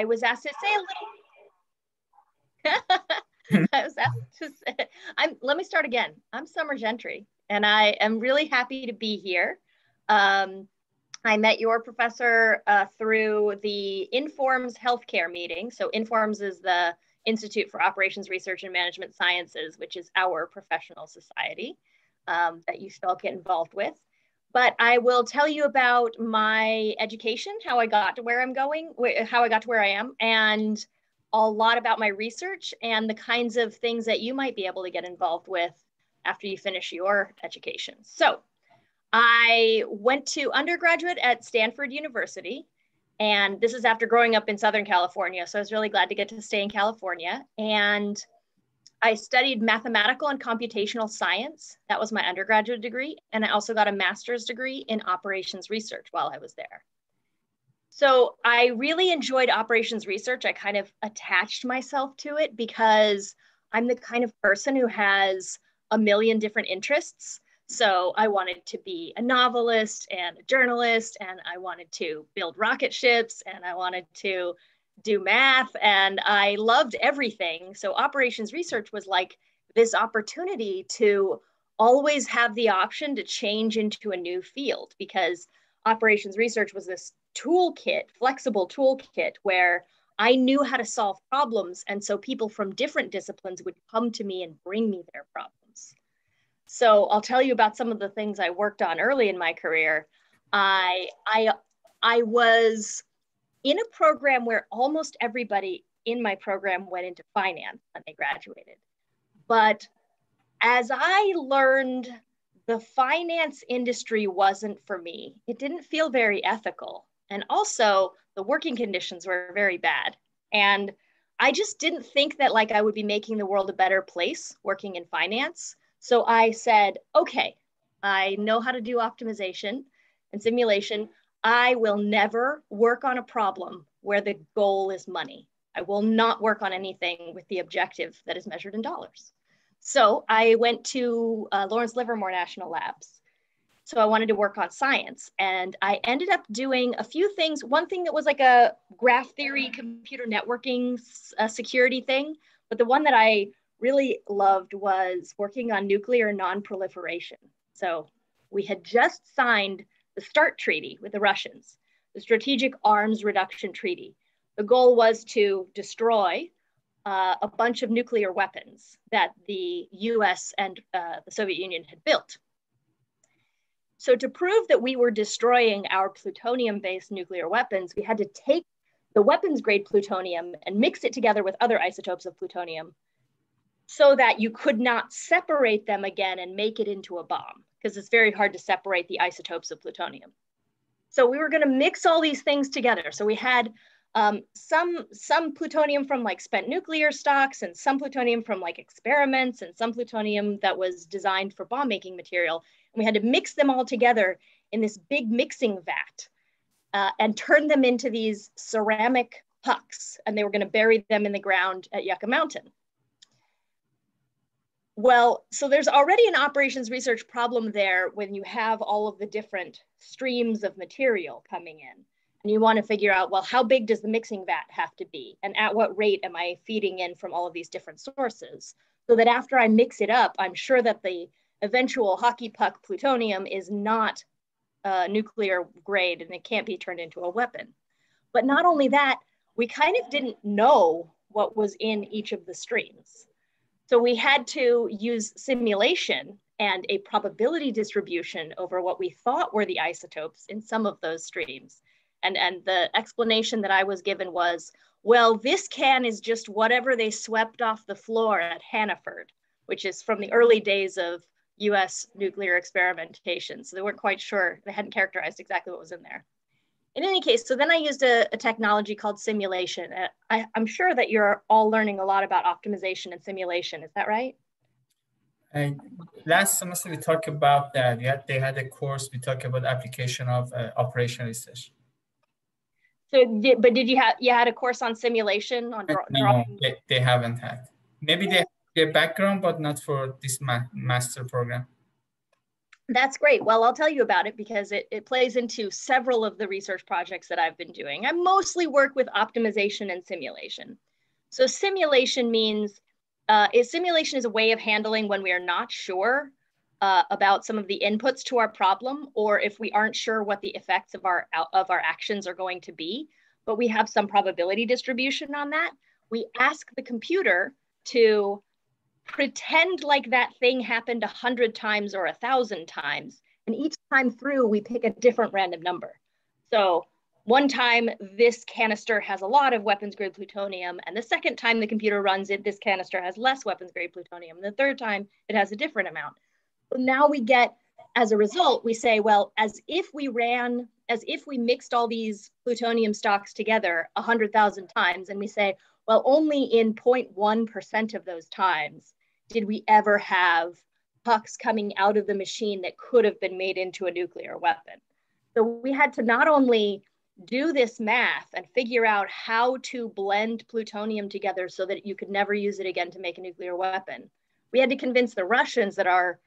I was asked to say a little. I was asked to say, I'm, let me start again. I'm Sommer Gentry, and I am really happy to be here. Um, I met your professor uh, through the Informs Healthcare meeting. So Informs is the Institute for Operations Research and Management Sciences, which is our professional society um, that you should all get involved with. But I will tell you about my education, how I got to where I'm going, how I got to where I am, and a lot about my research and the kinds of things that you might be able to get involved with after you finish your education. So I went to undergraduate at Stanford University. And this is after growing up in Southern California. So I was really glad to get to stay in California. And I studied mathematical and computational science. That was my undergraduate degree. And I also got a master's degree in operations research while I was there. So I really enjoyed operations research. I kind of attached myself to it because I'm the kind of person who has a million different interests. So I wanted to be a novelist and a journalist, and I wanted to build rocket ships, and I wanted to do math, and I loved everything. So operations research was like this opportunity to always have the option to change into a new field because operations research was this toolkit, flexible toolkit where I knew how to solve problems. And so people from different disciplines would come to me and bring me their problems. So I'll tell you about some of the things I worked on early in my career. I I I was in a program where almost everybody in my program went into finance when they graduated. But as I learned the finance industry wasn't for me. It didn't feel very ethical. And also the working conditions were very bad. And I just didn't think that like I would be making the world a better place working in finance. So I said, okay, I know how to do optimization and simulation. I will never work on a problem where the goal is money. I will not work on anything with the objective that is measured in dollars. So I went to uh, Lawrence Livermore National Labs. So I wanted to work on science and I ended up doing a few things. One thing that was like a graph theory, computer networking uh, security thing, but the one that I really loved was working on nuclear non-proliferation. So we had just signed the START treaty with the Russians, the Strategic Arms Reduction Treaty. The goal was to destroy uh, a bunch of nuclear weapons that the US and uh, the Soviet Union had built. So to prove that we were destroying our plutonium-based nuclear weapons, we had to take the weapons grade plutonium and mix it together with other isotopes of plutonium so that you could not separate them again and make it into a bomb because it's very hard to separate the isotopes of plutonium. So we were going to mix all these things together. So we had um, some some plutonium from like spent nuclear stocks and some plutonium from like experiments and some plutonium that was designed for bomb making material. And we had to mix them all together in this big mixing vat uh, and turn them into these ceramic pucks. And they were going to bury them in the ground at Yucca Mountain. Well, so there's already an operations research problem there when you have all of the different streams of material coming in. And you want to figure out, well, how big does the mixing vat have to be? And at what rate am I feeding in from all of these different sources? So that after I mix it up, I'm sure that the eventual hockey puck plutonium is not uh, nuclear grade and it can't be turned into a weapon. But not only that, we kind of didn't know what was in each of the streams. So we had to use simulation and a probability distribution over what we thought were the isotopes in some of those streams. And, and the explanation that I was given was, well, this can is just whatever they swept off the floor at Hanford, which is from the early days of US nuclear experimentation. So they weren't quite sure, they hadn't characterized exactly what was in there in any case, so then I used a, a technology called simulation. Uh, I, am sure that you're all learning a lot about optimization and simulation. Is that right? And last semester we talked about that. Yeah, they had a course. We talked about application of uh, operational research. So, did, but did you have you had a course on simulation on? No, they, they haven't had. Maybe they have their background, but not for this ma master program. That's great. Well, I'll tell you about it because it, it plays into several of the research projects that I've been doing. I mostly work with optimization and simulation. So simulation means, uh, is simulation is a way of handling when we are not sure uh, about some of the inputs to our problem, or if we aren't sure what the effects of our, of our actions are going to be, but we have some probability distribution on that. We ask the computer to pretend like that thing happened a hundred times or a thousand times. And each time through, we pick a different random number. So one time this canister has a lot of weapons grade plutonium. And the second time the computer runs it, this canister has less weapons grade plutonium. And the third time it has a different amount. So now we get, as a result, we say, well, as if we ran, as if we mixed all these plutonium stocks together 100,000 times. And we say, well, only in 0.1% of those times did we ever have pucks coming out of the machine that could have been made into a nuclear weapon. So we had to not only do this math and figure out how to blend plutonium together so that you could never use it again to make a nuclear weapon. We had to convince the Russians that our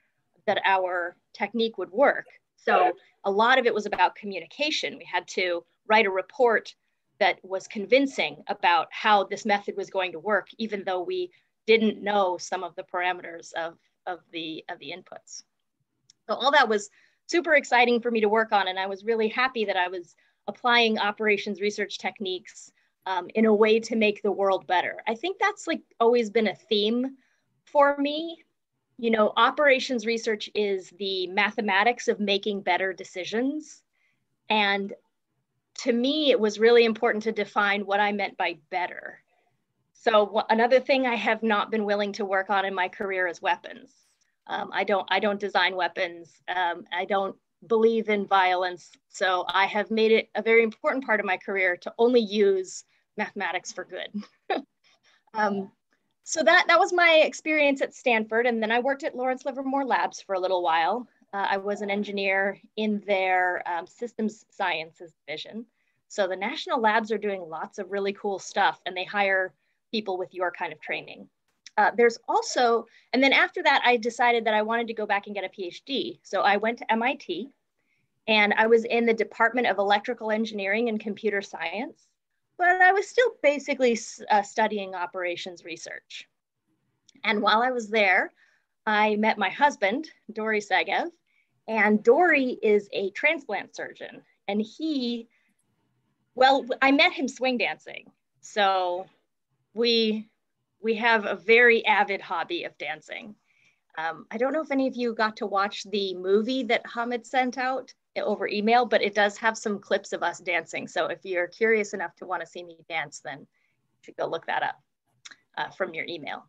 that our technique would work. So a lot of it was about communication. We had to write a report that was convincing about how this method was going to work, even though we didn't know some of the parameters of, of, the, of the inputs. So all that was super exciting for me to work on. And I was really happy that I was applying operations research techniques um, in a way to make the world better. I think that's like always been a theme for me. You know, operations research is the mathematics of making better decisions. And to me, it was really important to define what I meant by better. So another thing I have not been willing to work on in my career is weapons. Um, I don't I don't design weapons. Um, I don't believe in violence. So I have made it a very important part of my career to only use mathematics for good. um, so that that was my experience at Stanford, and then I worked at Lawrence Livermore Labs for a little while. Uh, I was an engineer in their um, systems sciences division. So the national labs are doing lots of really cool stuff, and they hire people with your kind of training. Uh, there's also, and then after that, I decided that I wanted to go back and get a PhD. So I went to MIT and I was in the Department of Electrical Engineering and Computer Science, but I was still basically uh, studying operations research. And while I was there, I met my husband, Dorry Segev, and Dorry is a transplant surgeon. And he, well, I met him swing dancing. So we we have a very avid hobby of dancing. Um, I don't know if any of you got to watch the movie that Hamid sent out over email, but it does have some clips of us dancing. So if you're curious enough to want to see me dance, then you should go look that up uh, from your email.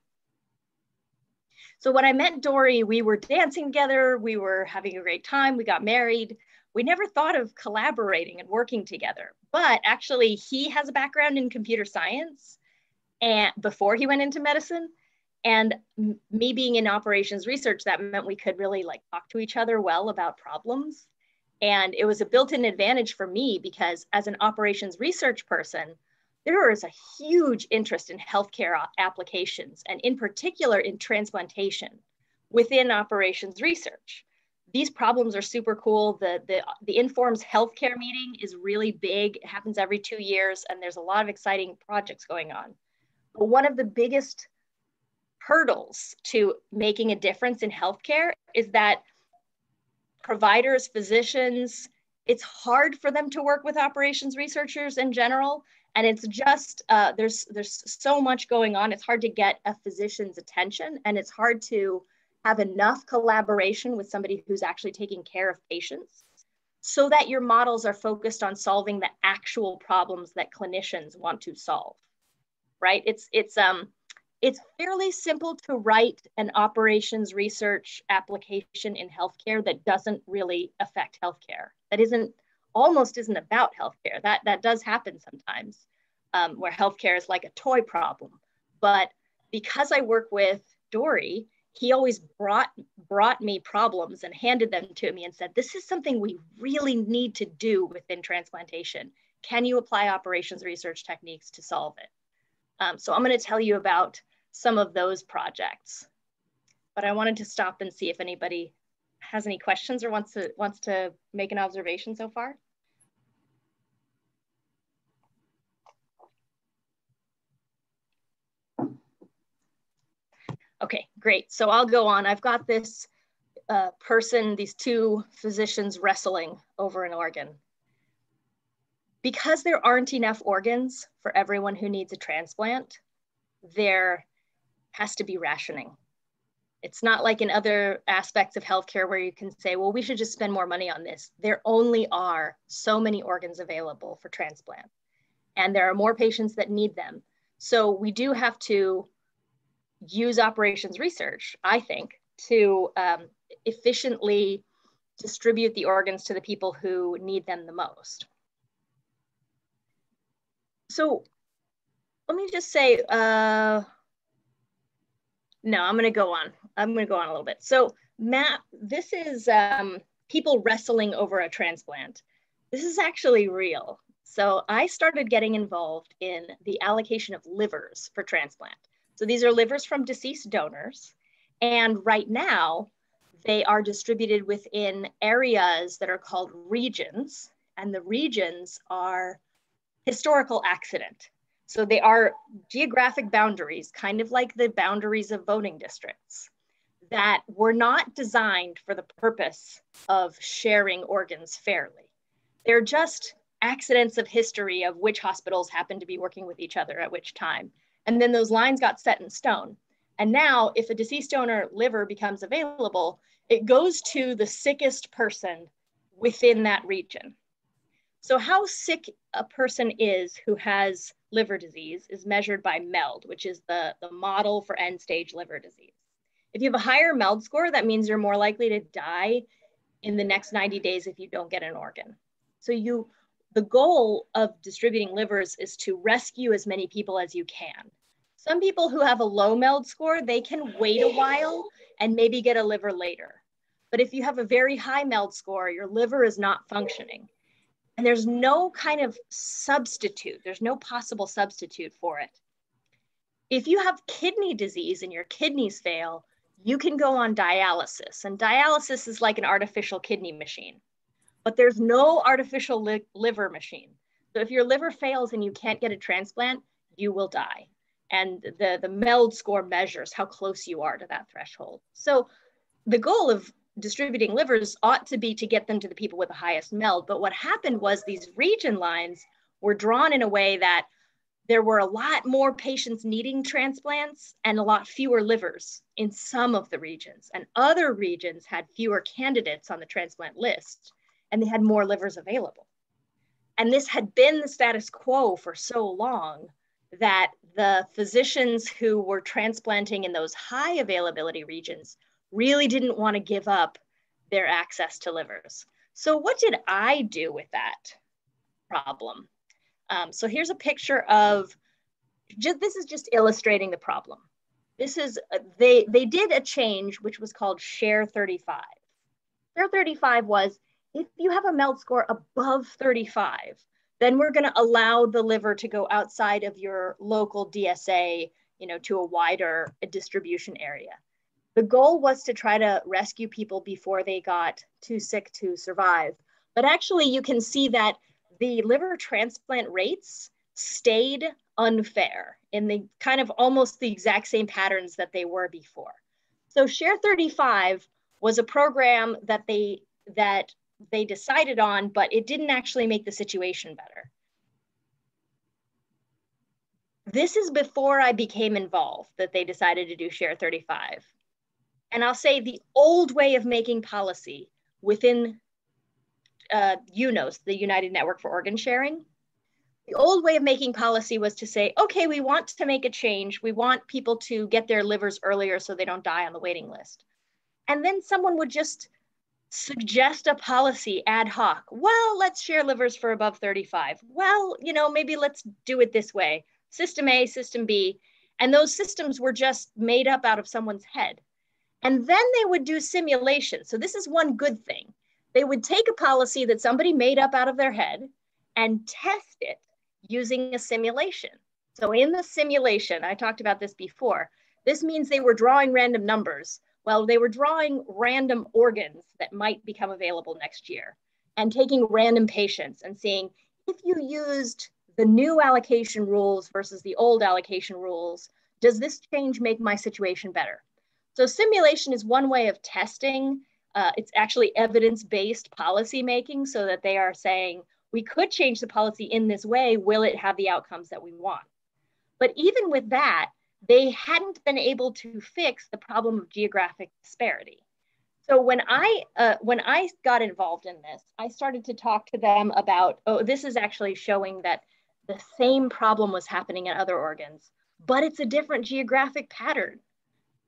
So when I met Dorry, we were dancing together, we were having a great time, we got married. We never thought of collaborating and working together, but actually he has a background in computer science and before he went into medicine and me being in operations research that meant we could really like talk to each other well about problems and it was a built-in advantage for me because as an operations research person there is a huge interest in healthcare applications and in particular in transplantation within operations research these problems are super cool. The, the, the Informs healthcare meeting is really big. It happens every two years, and there's a lot of exciting projects going on. One of the biggest hurdles to making a difference in healthcare is that providers, physicians, it's hard for them to work with operations researchers in general. And it's just, uh, there's, there's so much going on. It's hard to get a physician's attention and it's hard to have enough collaboration with somebody who's actually taking care of patients so that your models are focused on solving the actual problems that clinicians want to solve right? It's it's um it's fairly simple to write an operations research application in healthcare that doesn't really affect healthcare. That isn't almost isn't about healthcare. That that does happen sometimes, um, where healthcare is like a toy problem. But because I work with Dorry, he always brought brought me problems and handed them to me and said, "This is something we really need to do within transplantation. Can you apply operations research techniques to solve it?" Um, so I'm going to tell you about some of those projects. But I wanted to stop and see if anybody has any questions or wants to wants to make an observation so far? Okay, great. So I'll go on. I've got this uh, person, these two physicians wrestling over an organ. Because there aren't enough organs for everyone who needs a transplant, there has to be rationing. It's not like in other aspects of healthcare where you can say, well, we should just spend more money on this. There only are so many organs available for transplant, and there are more patients that need them. So we do have to use operations research, I think, to um, efficiently distribute the organs to the people who need them the most. So let me just say, uh, no, I'm going to go on. I'm going to go on a little bit. So Matt, this is um, people wrestling over a transplant. This is actually real. So I started getting involved in the allocation of livers for transplant. So these are livers from deceased donors. And right now, they are distributed within areas that are called regions. And the regions are historical accident. So they are geographic boundaries, kind of like the boundaries of voting districts, that were not designed for the purpose of sharing organs fairly. They're just accidents of history of which hospitals happen to be working with each other at which time. And then those lines got set in stone. And now, if a deceased donor liver becomes available, it goes to the sickest person within that region. So, how sick a person is who has liver disease is measured by MELD, which is the, the model for end stage liver disease. If you have a higher MELD score, that means you're more likely to die in the next 90 days if you don't get an organ. So, you the goal of distributing livers is to rescue as many people as you can. Some people who have a low MELD score, they can wait a while and maybe get a liver later. But if you have a very high MELD score, your liver is not functioning. And there's no kind of substitute, there's no possible substitute for it. If you have kidney disease and your kidneys fail, you can go on dialysis. And dialysis is like an artificial kidney machine but there's no artificial li liver machine. So if your liver fails and you can't get a transplant, you will die. And the, the MELD score measures how close you are to that threshold. So the goal of distributing livers ought to be to get them to the people with the highest MELD. But what happened was these region lines were drawn in a way that there were a lot more patients needing transplants and a lot fewer livers in some of the regions. And other regions had fewer candidates on the transplant list and they had more livers available. And this had been the status quo for so long that the physicians who were transplanting in those high availability regions really didn't want to give up their access to livers. So, what did I do with that problem? Um, so, here's a picture of just, this is just illustrating the problem. This is, uh, they, they did a change which was called Share 35. Share 35 was if you have a MELD score above 35, then we're going to allow the liver to go outside of your local DSA, you know, to a wider distribution area. The goal was to try to rescue people before they got too sick to survive. But actually, you can see that the liver transplant rates stayed unfair in the kind of almost the exact same patterns that they were before. So Share 35 was a program that they that they decided on, but it didn't actually make the situation better. This is before I became involved that they decided to do Share 35. And I'll say the old way of making policy within uh, UNOS, the United Network for Organ Sharing, the old way of making policy was to say, okay, we want to make a change. We want people to get their livers earlier so they don't die on the waiting list. And then someone would just suggest a policy ad hoc. Well, let's share livers for above 35. Well, you know, maybe let's do it this way. System A, system B. And those systems were just made up out of someone's head. And then they would do simulation. So this is one good thing. They would take a policy that somebody made up out of their head and test it using a simulation. So in the simulation, I talked about this before, this means they were drawing random numbers Well, they were drawing random organs that might become available next year and taking random patients and seeing if you used the new allocation rules versus the old allocation rules, does this change make my situation better? So simulation is one way of testing. Uh, it's actually evidence-based policy making so that they are saying, we could change the policy in this way. Will it have the outcomes that we want? But even with that, they hadn't been able to fix the problem of geographic disparity. So when I uh, when I got involved in this, I started to talk to them about, oh, this is actually showing that the same problem was happening in other organs, but it's a different geographic pattern.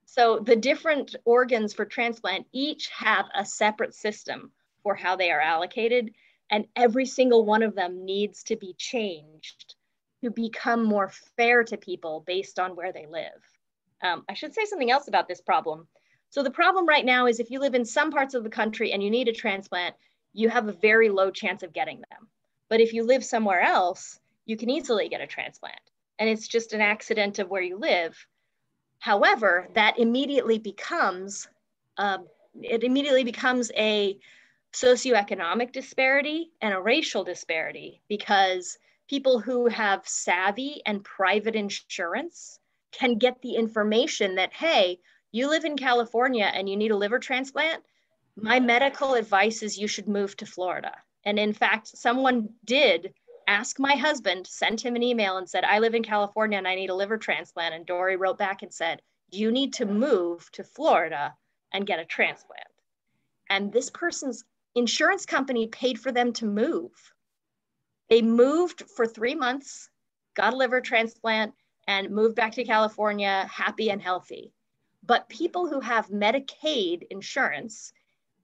So the different organs for transplant each have a separate system for how they are allocated, and every single one of them needs to be changed to become more fair to people based on where they live. Um, I should say something else about this problem. So the problem right now is if you live in some parts of the country and you need a transplant, you have a very low chance of getting them. But if you live somewhere else, you can easily get a transplant. And it's just an accident of where you live. However, that immediately becomes, um, it immediately becomes a socioeconomic disparity and a racial disparity because people who have savvy and private insurance can get the information that, hey, you live in California and you need a liver transplant, my medical advice is you should move to Florida. And in fact, someone did ask my husband, sent him an email and said, I live in California and I need a liver transplant. And Dorry wrote back and said, You need to move to Florida and get a transplant. And this person's insurance company paid for them to move. They moved for three months, got a liver transplant, and moved back to California happy and healthy. But people who have Medicaid insurance,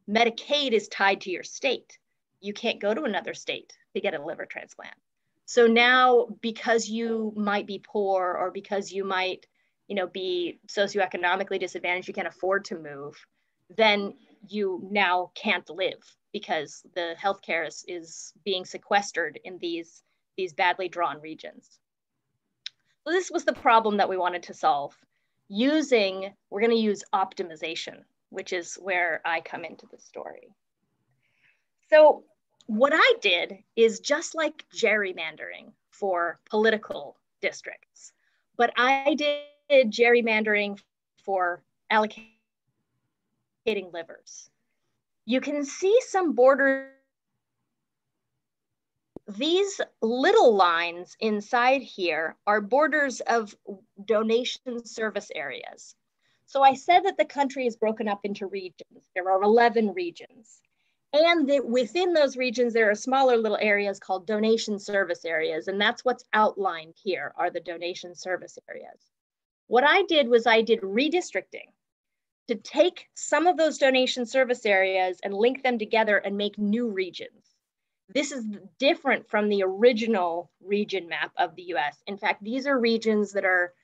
Medicaid is tied to your state. You can't go to another state to get a liver transplant. So now, because you might be poor or because you might, you know, be socioeconomically disadvantaged, you can't afford to move, then you now can't live because the healthcare is, is being sequestered in these, these badly drawn regions. So this was the problem that we wanted to solve using, we're going to use optimization, which is where I come into the story. So what I did is just like gerrymandering for political districts, but I did gerrymandering for allocating livers. You can see some borders these little lines inside here are borders of donation service areas. So I said that the country is broken up into regions. There are 11 regions. And that within those regions, there are smaller little areas called donation service areas. And that's what's outlined here are the donation service areas. What I did was I did redistricting to take some of those donation service areas and link them together and make new regions. This is different from the original region map of the US. In fact, these are regions that are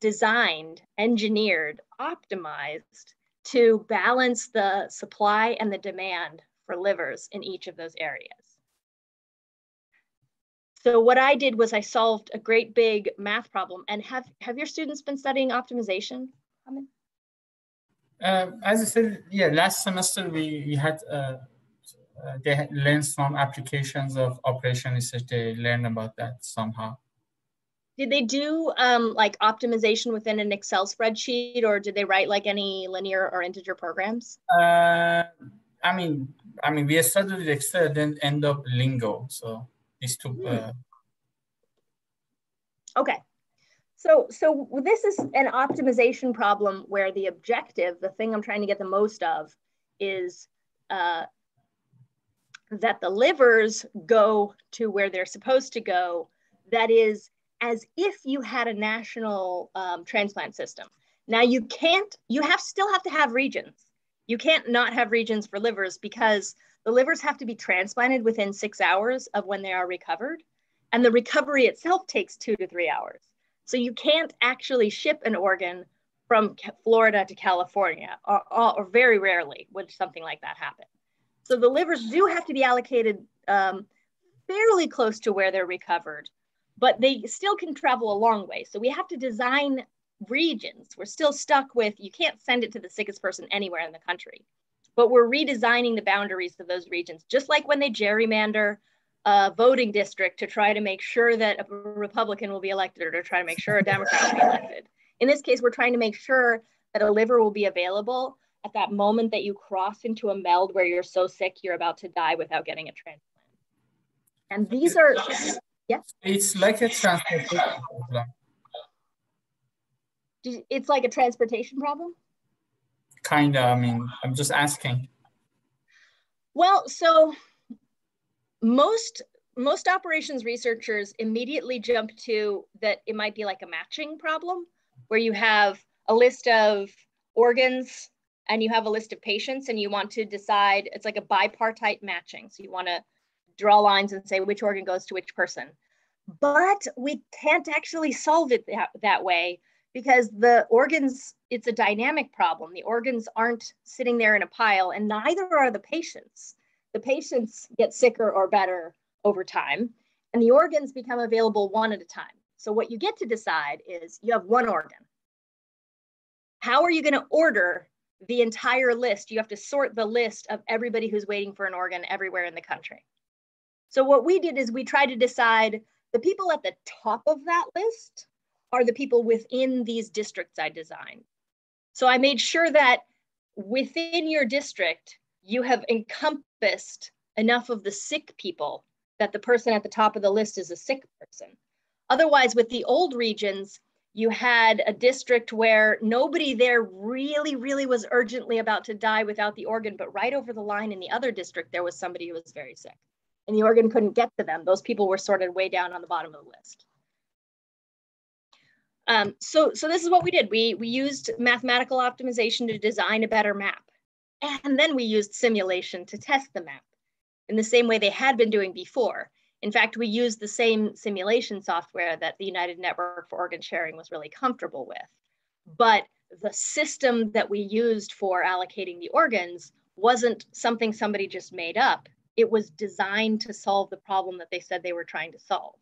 designed, engineered, optimized to balance the supply and the demand for livers in each of those areas. So what I did was I solved a great big math problem. And have, have your students been studying optimization? Uh, as I said, yeah, last semester we, we had uh, uh, they learn some applications of operation research. They learned about that somehow. Did they do um, like optimization within an Excel spreadsheet, or did they write like any linear or integer programs? Uh, I mean, I mean, we started with Excel, then end up Lingo. So these two. Hmm. Uh... Okay, so so this is an optimization problem where the objective, the thing I'm trying to get the most of, is uh, that the livers go to where they're supposed to go, that is as if you had a national um, transplant system. Now you can't, you have still have to have regions. You can't not have regions for livers because the livers have to be transplanted within six hours of when they are recovered. And the recovery itself takes two to three hours. So you can't actually ship an organ from Florida to California, or, or very rarely would something like that happen. So the livers do have to be allocated um, fairly close to where they're recovered, but they still can travel a long way. So we have to design regions. We're still stuck with you can't send it to the sickest person anywhere in the country. But we're redesigning the boundaries of those regions, just like when they gerrymander a voting district to try to make sure that a Republican will be elected or to try to make sure a Democrat will be elected. In this case, we're trying to make sure that a liver will be available at that moment that you cross into a meld where you're so sick you're about to die without getting a transplant. And these are, yeah. It's like a problem. It's like a transportation problem? Kind of, I mean, I'm just asking. Well, so most most operations researchers immediately jump to that it might be like a matching problem where you have a list of organs and you have a list of patients and you want to decide it's like a bipartite matching so you want to draw lines and say which organ goes to which person but we can't actually solve it that, that way because the organs it's a dynamic problem the organs aren't sitting there in a pile and neither are the patients the patients get sicker or better over time and the organs become available one at a time so what you get to decide is you have one organ how are you going to order the entire list. You have to sort the list of everybody who's waiting for an organ everywhere in the country. So what we did is we tried to decide the people at the top of that list are the people within these districts I designed. So I made sure that within your district, you have encompassed enough of the sick people that the person at the top of the list is a sick person. Otherwise, with the old regions, you had a district where nobody there really, really was urgently about to die without the organ, but right over the line in the other district, there was somebody who was very sick and the organ couldn't get to them. Those people were sorted way down on the bottom of the list. Um, so, so this is what we did. We, we used mathematical optimization to design a better map. And then we used simulation to test the map in the same way they had been doing before. In fact, we used the same simulation software that the United Network for Organ Sharing was really comfortable with. But the system that we used for allocating the organs wasn't something somebody just made up. It was designed to solve the problem that they said they were trying to solve.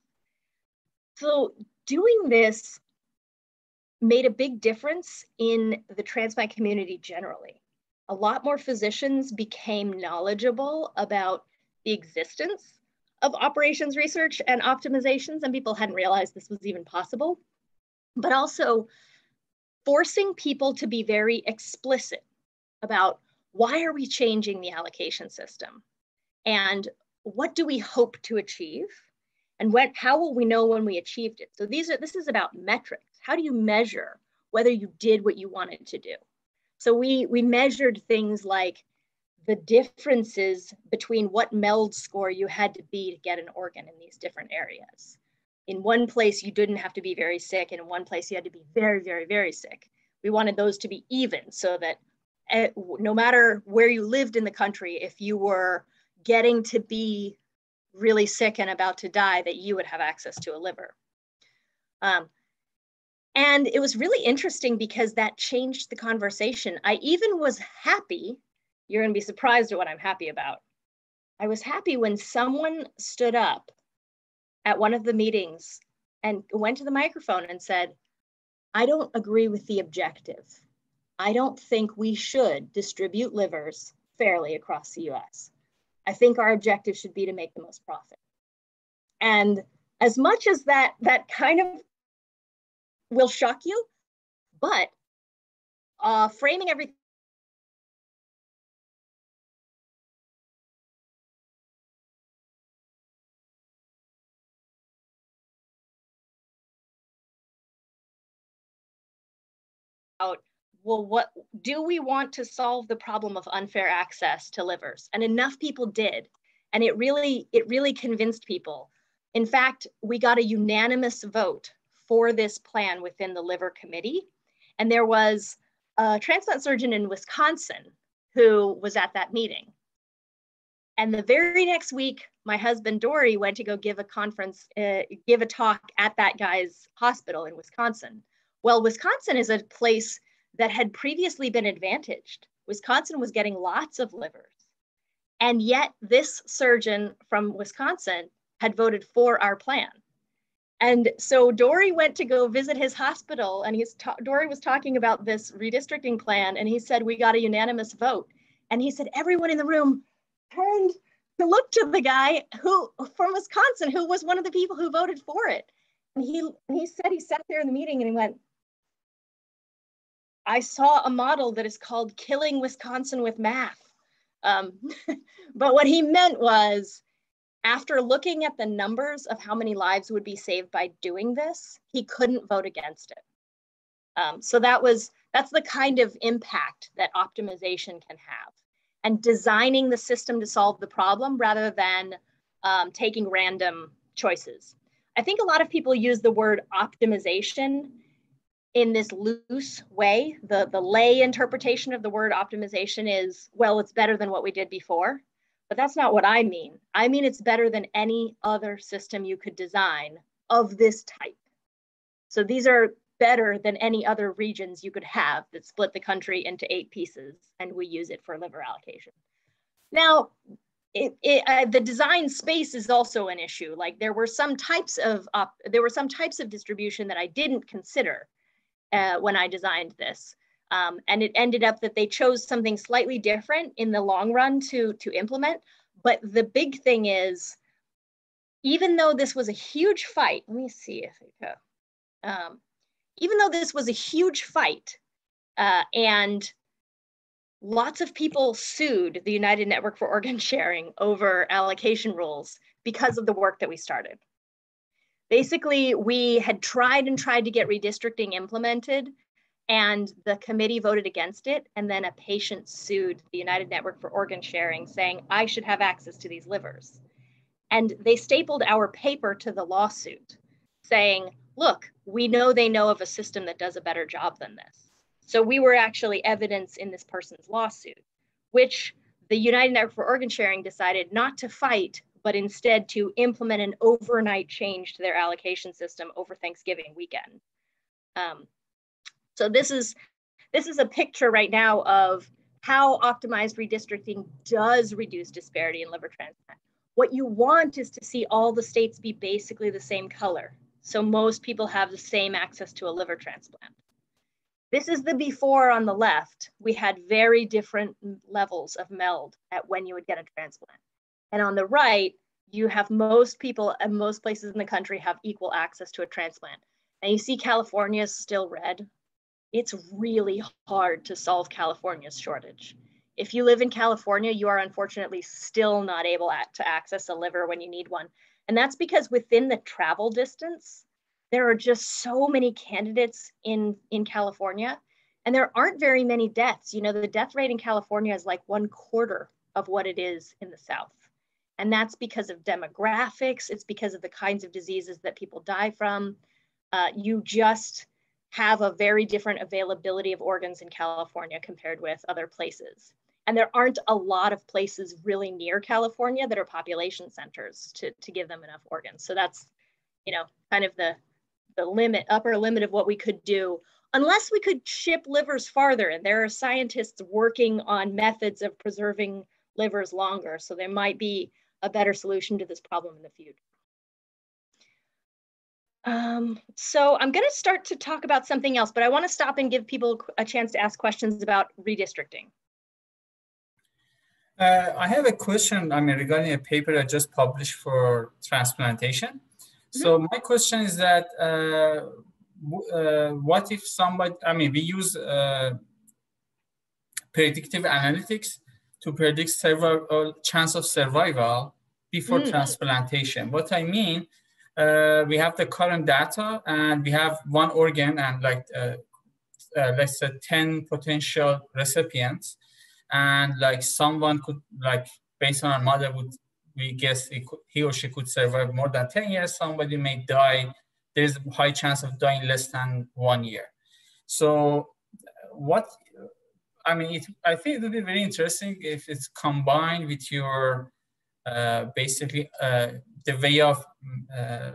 So doing this made a big difference in the transplant community generally. A lot more physicians became knowledgeable about the existence of operations research and optimizations, and people hadn't realized this was even possible, but also forcing people to be very explicit about why are we changing the allocation system and what do we hope to achieve and when, how will we know when we achieved it so these are this is about metrics how do you measure whether you did what you wanted to do so we we measured things like the differences between what MELD score you had to be to get an organ in these different areas. In one place, you didn't have to be very sick, and in one place, you had to be very, very, very sick. We wanted those to be even so that eh, no matter where you lived in the country, if you were getting to be really sick and about to die, that you would have access to a liver. Um, and it was really interesting because that changed the conversation. I even was happy you're going to be surprised at what I'm happy about. I was happy when someone stood up at one of the meetings and went to the microphone and said, I don't agree with the objective. I don't think we should distribute livers fairly across the US. I think our objective should be to make the most profit. And as much as that that kind of will shock you, but uh, framing everything about well what do we want to solve the problem of unfair access to livers? And enough people did. And it really it really convinced people. In fact we got a unanimous vote for this plan within the liver committee and there was a transplant surgeon in wisconsin who was at that meeting and the very next week my husband dorry went to go give a conference uh, give a talk at that guy's hospital in wisconsin well, Wisconsin is a place that had previously been advantaged. Wisconsin was getting lots of livers. And yet, this surgeon from Wisconsin had voted for our plan. And so Dorry went to go visit his hospital, and he's ta- Dorry was talking about this redistricting plan, and he said we got a unanimous vote. And he said everyone in the room turned to look to the guy who from Wisconsin, who was one of the people who voted for it. And he he said he sat there in the meeting and he went, I saw a model that is called killing Wisconsin with math. Um, but what he meant was after looking at the numbers of how many lives would be saved by doing this, he couldn't vote against it. Um, so that was that's the kind of impact that optimization can have, and designing the system to solve the problem rather than um, taking random choices. I think a lot of people use the word optimization in this loose way. The, the lay interpretation of the word optimization is, well, it's better than what we did before. But that's not what I mean. I mean, it's better than any other system you could design of this type. So these are better than any other regions you could have that split the country into eight pieces, and we use it for liver allocation. Now, it, it, uh, the design space is also an issue. Like there were some types of there were some types of distribution that I didn't consider uh, when I designed this. Um, and it ended up that they chose something slightly different in the long run to, to implement. But the big thing is, even though this was a huge fight, let me see if I go. Um, even though this was a huge fight uh, and lots of people sued the United Network for Organ Sharing over allocation rules because of the work that we started. Basically, we had tried and tried to get redistricting implemented and the committee voted against it. And then a patient sued the United Network for Organ Sharing saying, I should have access to these livers. And they stapled our paper to the lawsuit saying, look, we know they know of a system that does a better job than this. So we were actually evidence in this person's lawsuit, which the United Network for Organ Sharing decided not to fight, but instead to implement an overnight change to their allocation system over Thanksgiving weekend. Um, so this is this is a picture right now of how optimized redistricting does reduce disparity in liver transplant. What you want is to see all the states be basically the same color. So most people have the same access to a liver transplant. This is the before on the left. We had very different levels of MELD at when you would get a transplant. And on the right, you have most people and most places in the country have equal access to a transplant. And you see California is still red it's really hard to solve California's shortage. If you live in California, you are unfortunately still not able to access a liver when you need one. And that's because within the travel distance, there are just so many candidates in, in California, and there aren't very many deaths. You know, the death rate in California is like one quarter of what it is in the South. And that's because of demographics, it's because of the kinds of diseases that people die from. Uh, you just, have a very different availability of organs in California compared with other places. And there aren't a lot of places really near California that are population centers to, to give them enough organs. So that's, you know, kind of the, the limit, upper limit of what we could do, unless we could ship livers farther. And there are scientists working on methods of preserving livers longer. So there might be a better solution to this problem in the future. Um, so I'm going to start to talk about something else, but I want to stop and give people a chance to ask questions about redistricting. Uh, I have a question, I mean, regarding a paper I just published for transplantation. Mm -hmm. So my question is that, uh, uh, what if somebody, I mean, we use uh, predictive analytics to predict several uh, chance of survival before mm. transplantation. What I mean, uh, we have the current data and we have one organ and like uh, uh, let's say 10 potential recipients. And like someone could like based on our model would we guess he, could, he or she could survive more than 10 years. Somebody may die. There's a high chance of dying less than one year. So what i mean it, i think it would be very interesting if it's combined with your uh, basically uh, the way of uh,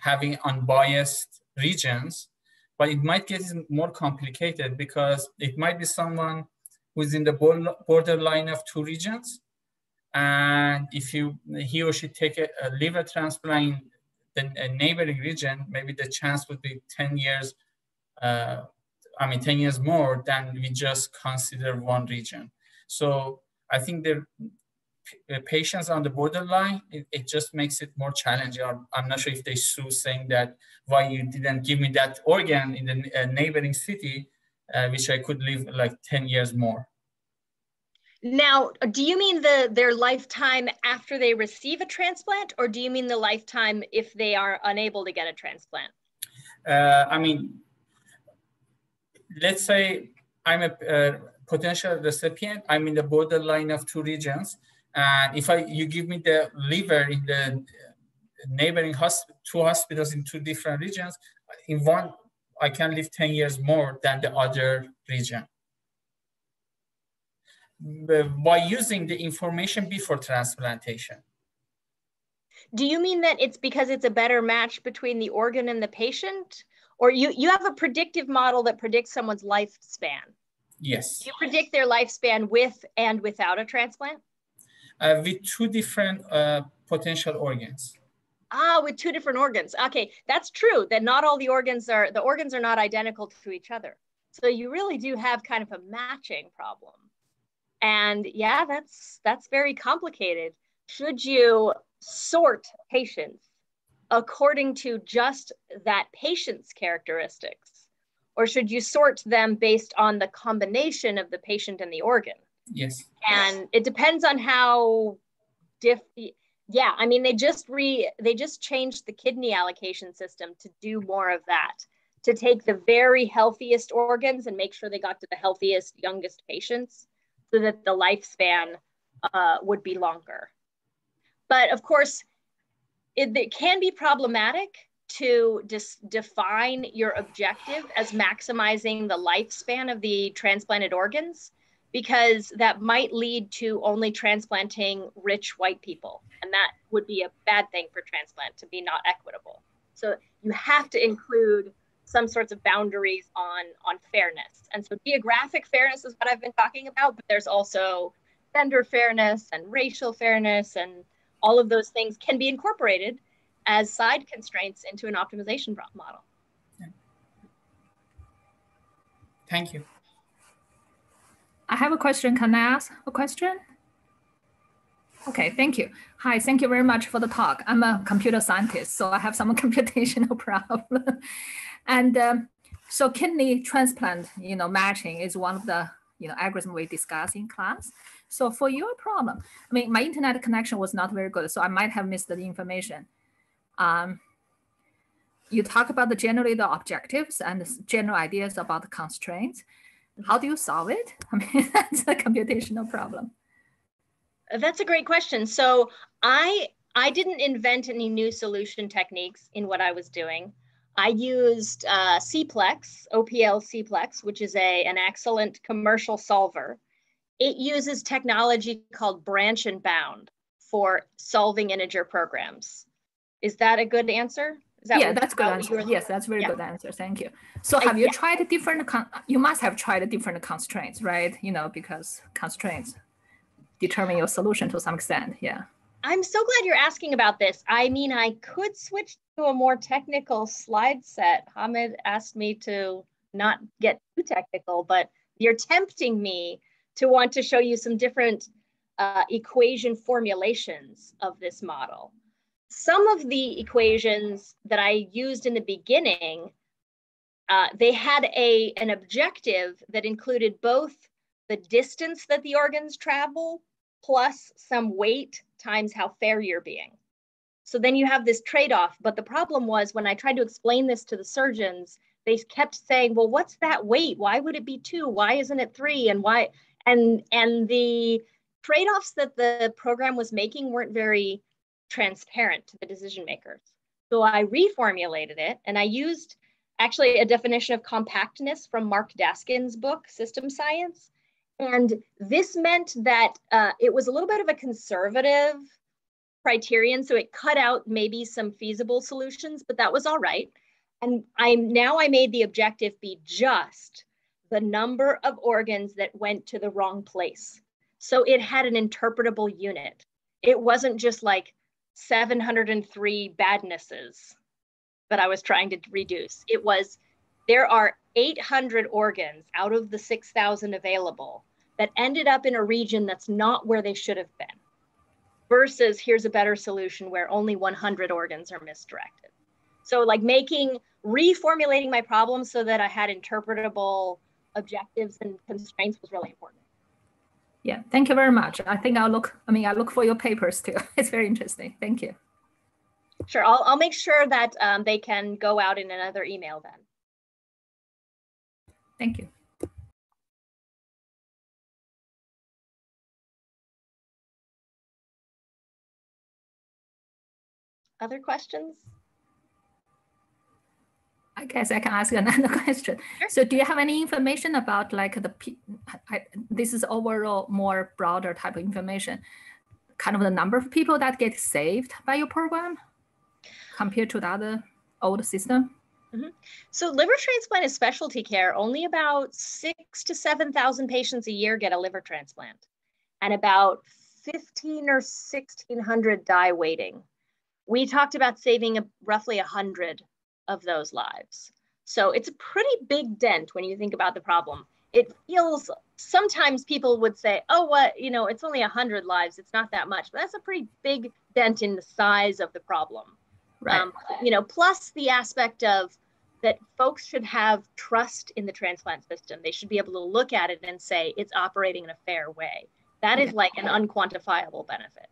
having unbiased regions, but it might get more complicated because it might be someone who's in the borderline of two regions. And if you he or she take a, a liver transplant in the neighboring region, maybe the chance would be 10 years, uh, I mean, 10 years more than we just consider one region. So I think the patients on the borderline, it, it, just makes it more challenging. I'm not sure if they sue saying that why you didn't give me that organ in the uh, neighboring city, uh, which I could live like 10 years more. Now, do you mean the their lifetime after they receive a transplant, or do you mean the lifetime if they are unable to get a transplant? Uh, I mean, let's say I'm a uh, potential recipient. I'm in the borderline of two regions, and if I you give me the liver in the uh, neighboring hosp- two hospitals in two different regions, in one I can live 10 years more than the other region by using the information before transplantation. Do you mean that it's because it's a better match between the organ and the patient? Or you, you have a predictive model that predicts someone's lifespan? Yes. You predict their lifespan with and without a transplant? Uh, with two different uh, potential organs. Ah, with two different organs. Okay, that's true. That not all the organs are the organs are not identical to each other. So you really do have kind of a matching problem. And yeah, that's that's very complicated. Should you sort patients according to just that patient's characteristics? Or should you sort them based on the combination of the patient and the organ? Yes. And it depends on how diff yeah, I mean they just re they just changed the kidney allocation system to do more of that. To take the very healthiest organs and make sure they got to the healthiest youngest patients so that the lifespan uh, would be longer. But of course, it, it can be problematic to define your objective as maximizing the lifespan of the transplanted organs because that might lead to only transplanting rich white people and that would be a bad thing for transplant to be not equitable so you have to include some sorts of boundaries on on fairness. And so geographic fairness is what I've been talking about, but there's also gender fairness and racial fairness and all of those things can be incorporated as side constraints into an optimization model. Thank you. I have a question. Can I ask a question? Okay, thank you. Hi, thank you very much for the talk. I'm a computer scientist, so I have some computational problem. And um, so kidney transplant, you know, matching is one of the, you know, algorithm we discuss in class. So for your problem, I mean, my internet connection was not very good, so I might have missed the information. Um, you talk about the generally the objectives and general ideas about the constraints. How do you solve it? I mean, that's a computational problem. That's a great question. So I I didn't invent any new solution techniques in what I was doing. I used uh, CPlex, OPL CPlex, which is a, an excellent commercial solver. It uses technology called branch and bound for solving integer programs. Is that a good answer? That yeah, that's good answer. Yes, that's very yeah. good answer. Thank you. So have you yeah. tried different, you must have tried different constraints, right? You know, because constraints determine your solution to some extent. Yeah. I'm so glad you're asking about this. I mean, I could switch to a more technical slide set. Hamid asked me to not get too technical, but you're tempting me to want to show you some different uh, equation formulations of this model. Some of the equations that I used in the beginning, uh, they had a, an objective that included both the distance that the organs travel plus some weight times how fair you're being. So then you have this trade off. But the problem was when I tried to explain this to the surgeons, they kept saying, well, what's that weight? Why would it be two? Why isn't it three? And why? And, and the trade offs that the program was making weren't very transparent to the decision makers. So I reformulated it and I used actually a definition of compactness from Mark Daskin's book, Service Science. And this meant that uh, it was a little bit of a conservative criterion. So it cut out maybe some feasible solutions, but that was all right. And I'm now I made the objective be just the number of organs that went to the wrong place. So it had an interpretable unit. It wasn't just like 703 badnesses that I was trying to reduce. It was there are 800 organs out of the 6,000 available that ended up in a region that's not where they should have been, versus here's a better solution where only 100 organs are misdirected. So, like making, reformulating my problem so that I had interpretable objectives and constraints was really important. Yeah, thank you very much. I think I'll look, I mean, I look for your papers too. It's very interesting. Thank you. Sure, I'll, I'll make sure that um, they can go out in another email then. Thank you. Other questions? I guess I can ask another question. Sure. So do you have any information about like the, I, this is overall more broader type of information, kind of the number of people that get saved by your program compared to the other old system? Mm-hmm. So liver transplant is specialty care. Only about six to 7,000 patients a year get a liver transplant and about 15 or 1600 die waiting. We talked about saving a, roughly 100 of those lives. So it's a pretty big dent when you think about the problem. It feels sometimes people would say, oh, what, you know, it's only 100 lives, it's not that much. But that's a pretty big dent in the size of the problem. Right. Um, you know, plus the aspect of that folks should have trust in the transplant system. They should be able to look at it and say it's operating in a fair way. That is like an unquantifiable benefit.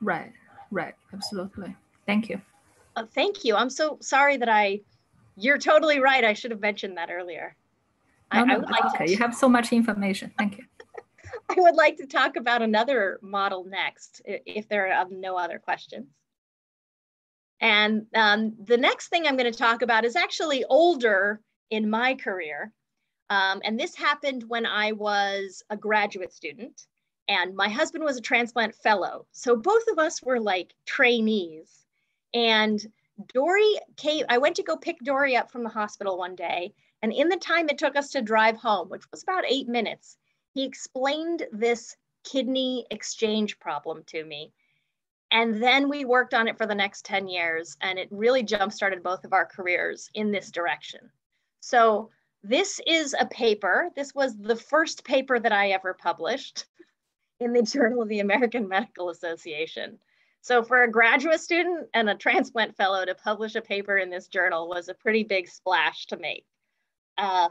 Right, right, absolutely. Thank you. Uh, thank you. I'm so sorry that I, you're totally right. I should have mentioned that earlier. No, I, no, I would like okay. To, you have so much information. Thank you. I would like to talk about another model next, if there are no other questions. And um, the next thing I'm going to talk about is actually older in my career. Um, and this happened when I was a graduate student, and my husband was a transplant fellow. So both of us were like trainees. And Dorry came, I went to go pick Dorry up from the hospital one day. And in the time it took us to drive home, which was about eight minutes, he explained this kidney exchange problem to me. And then we worked on it for the next 10 years, and it really jump started both of our careers in this direction. So, this is a paper. This was the first paper that I ever published in the Journal of the American Medical Association. So, for a graduate student and a transplant fellow to publish a paper in this journal was a pretty big splash to make. Uh,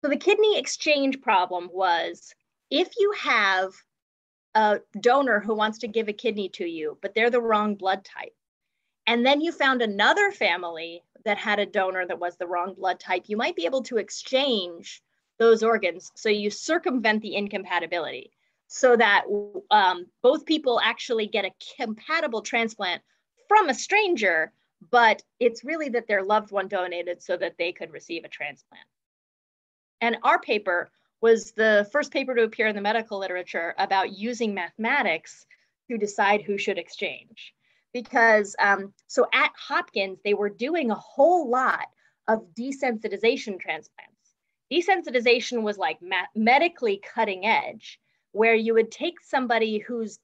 so, the kidney exchange problem was if you have a donor who wants to give a kidney to you, but they're the wrong blood type. And then you found another family that had a donor that was the wrong blood type, you might be able to exchange those organs. So you circumvent the incompatibility so that um, both people actually get a compatible transplant from a stranger, but it's really that their loved one donated so that they could receive a transplant. And our paper was the first paper to appear in the medical literature about using mathematics to decide who should exchange. Because um, so at Hopkins, they were doing a whole lot of desensitization transplants. Desensitization was like medically cutting edge, where you would take somebody whose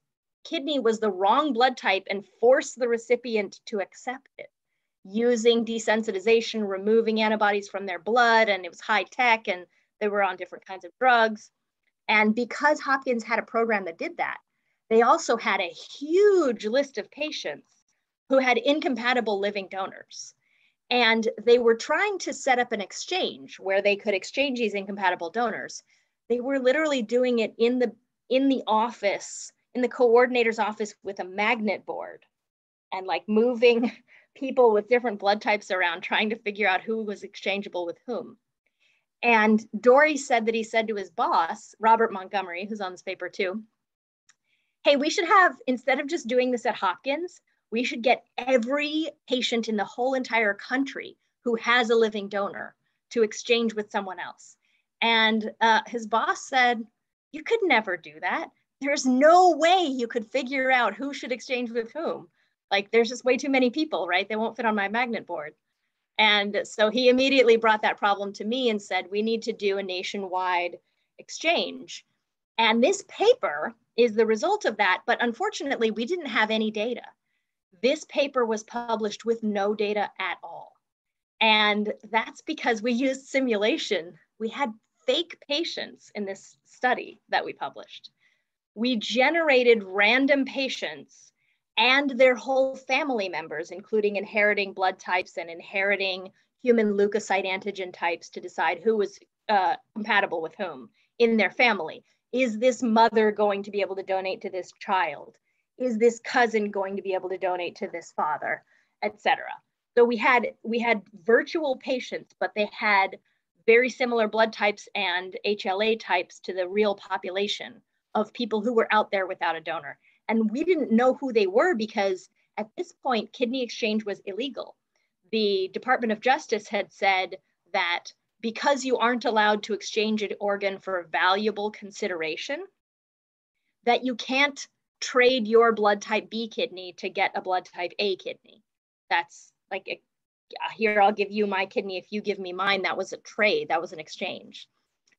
kidney was the wrong blood type and force the recipient to accept it using desensitization, removing antibodies from their blood, and it was high tech and they were on different kinds of drugs. And because Hopkins had a program that did that, they also had a huge list of patients who had incompatible living donors. And they were trying to set up an exchange where they could exchange these incompatible donors. They were literally doing it in the in the office, in the coordinator's office with a magnet board and like moving people with different blood types around trying to figure out who was exchangeable with whom. And Dorry said that he said to his boss, Robert Montgomery, who's on this paper too, hey, we should have, instead of just doing this at Hopkins, we should get every patient in the whole entire country who has a living donor to exchange with someone else. And uh, his boss said, you could never do that. There's no way you could figure out who should exchange with whom. Like there's just way too many people, right? They won't fit on my magnet board. And so he immediately brought that problem to me and said, we need to do a nationwide exchange. And this paper is the result of that. But unfortunately, we didn't have any data. this paper was published with no data at all. And that's because we used simulation. We had fake patients in this study that we published. We generated random patients and their whole family members, including inheriting blood types and inheriting human leukocyte antigen types to decide who was uh, compatible with whom in their family. Is this mother going to be able to donate to this child? Is this cousin going to be able to donate to this father, etc. So we had we had virtual patients, but they had very similar blood types and HLA types to the real population of people who were out there without a donor. And we didn't know who they were because at this point, kidney exchange was illegal. The Department of Justice had said that because you aren't allowed to exchange an organ for valuable consideration, that you can't trade your blood type B kidney to get a blood type A kidney. That's like, here, I'll give you my kidney if you give me mine. That was a trade, that was an exchange.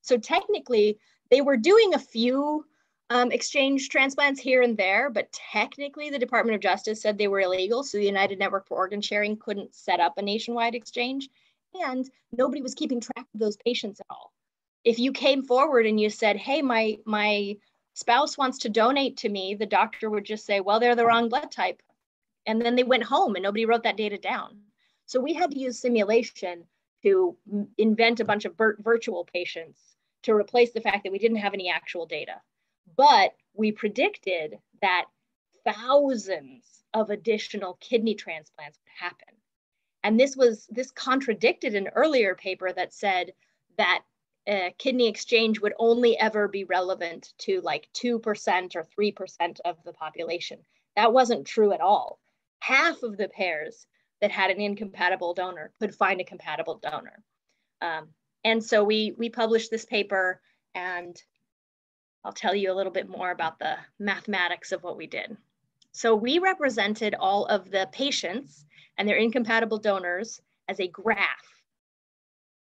So technically, they were doing a few um, exchange transplants here and there, but technically the Department of Justice said they were illegal. So the United Network for Organ Sharing couldn't set up a nationwide exchange and nobody was keeping track of those patients at all. If you came forward and you said, hey, my, my spouse wants to donate to me, the doctor would just say, well, they're the wrong blood type. And then they went home and nobody wrote that data down. So we had to use simulation to invent a bunch of virtual patients to replace the fact that we didn't have any actual data. But we predicted that thousands of additional kidney transplants would happen. And this was this contradicted an earlier paper that said that uh, kidney exchange would only ever be relevant to like 2% or 3% of the population. That wasn't true at all. Half of the pairs that had an incompatible donor could find a compatible donor. Um, and so we, we published this paper and I'll tell you a little bit more about the mathematics of what we did. So we represented all of the patients and their incompatible donors as a graph.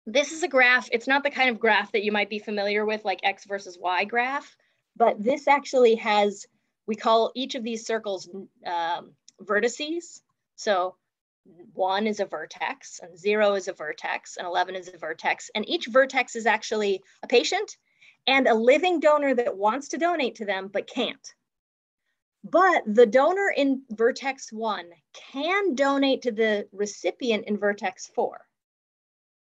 This is a graph, it's not the kind of graph that you might be familiar with like X versus Y graph, but this actually has, we call each of these circles um, vertices. So one is a vertex and zero is a vertex and 11 is a vertex. And each vertex is actually a patient and a living donor that wants to donate to them but can't. But the donor in vertex one can donate to the recipient in vertex four.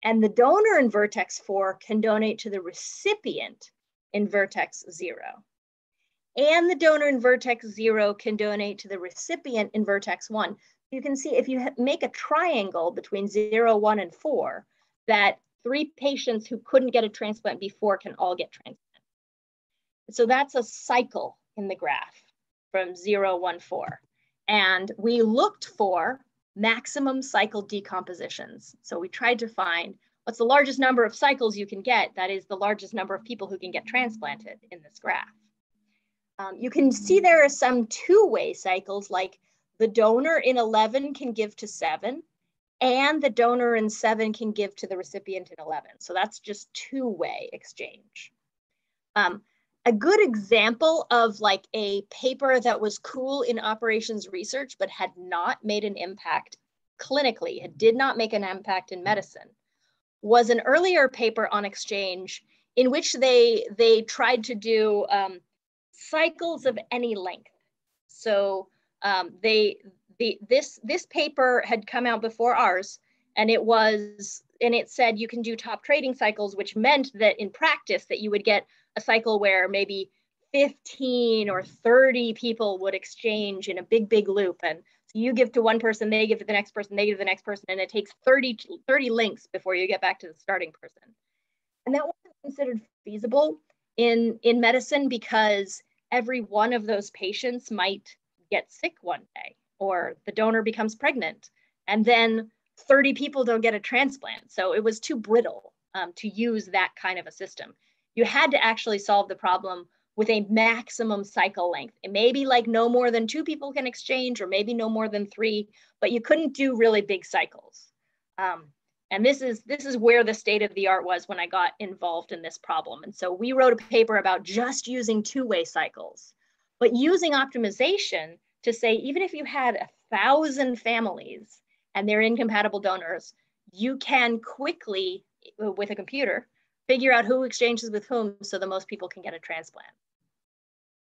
And the donor in vertex four can donate to the recipient in vertex zero. And the donor in vertex zero can donate to the recipient in vertex one. You can see if you make a triangle between zero, one, and four, that three patients who couldn't get a transplant before can all get transplant. So that's a cycle in the graph from zero, one, four. And we looked for maximum cycle decompositions. So we tried to find what's the largest number of cycles you can get, that is the largest number of people who can get transplanted in this graph. Um, you can see there are some two-way cycles like the donor in 11 can give to seven and the donor in seven can give to the recipient in 11. So that's just two-way exchange. Um, a good example of like a paper that was cool in operations research but had not made an impact clinically, it did not make an impact in medicine, was an earlier paper on exchange in which they they tried to do um, cycles of any length. So um, they the this this paper had come out before ours, and it was and it said you can do top trading cycles, which meant that in practice that you would get a cycle where maybe 15 or 30 people would exchange in a big, big loop. And so you give to one person, they give to the next person, they give to the next person, and it takes 30, 30 links before you get back to the starting person. And that wasn't considered feasible in, in medicine because every one of those patients might get sick one day or the donor becomes pregnant and then 30 people don't get a transplant. So it was too brittle um, to use that kind of a system you had to actually solve the problem with a maximum cycle length. It may be like no more than two people can exchange, or maybe no more than three, but you couldn't do really big cycles. Um, and this is this is where the state of the art was when I got involved in this problem. And so we wrote a paper about just using two-way cycles, but using optimization to say, even if you had a thousand families and they're incompatible donors, you can quickly, with a computer, figure out who exchanges with whom so the most people can get a transplant.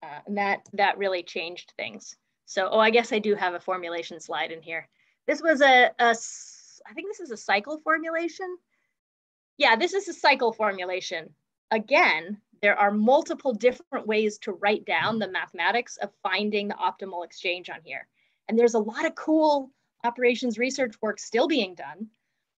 Uh, and that, that really changed things. So, oh, I guess I do have a formulation slide in here. This was a, a I think this is a cycle formulation. Yeah, this is a cycle formulation. Again, there are multiple different ways to write down the mathematics of finding the optimal exchange on here. And there's a lot of cool operations research work still being done